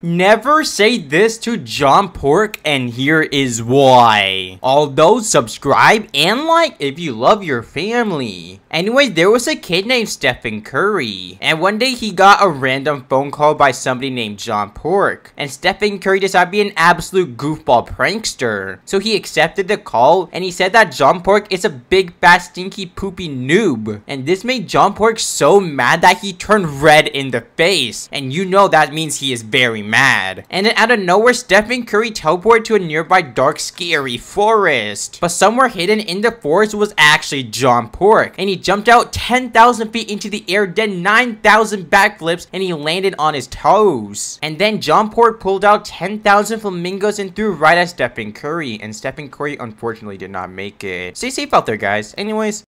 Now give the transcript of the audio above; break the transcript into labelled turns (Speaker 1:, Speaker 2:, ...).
Speaker 1: Never say this to John Pork, and here is why. Although, subscribe and like if you love your family. Anyway, there was a kid named Stephen Curry, and one day he got a random phone call by somebody named John Pork, and Stephen Curry decided to be an absolute goofball prankster. So he accepted the call, and he said that John Pork is a big, fat, stinky, poopy noob. And this made John Pork so mad that he turned red in the face, and you know that means he is very mad. And then out of nowhere, Stephen Curry teleported to a nearby dark, scary forest. But somewhere hidden in the forest was actually John Pork. And he jumped out 10,000 feet into the air, did 9,000 backflips, and he landed on his toes. And then John Pork pulled out 10,000 flamingos and threw right at Stephen Curry. And Stephen Curry unfortunately did not make it. Stay safe out there, guys. Anyways,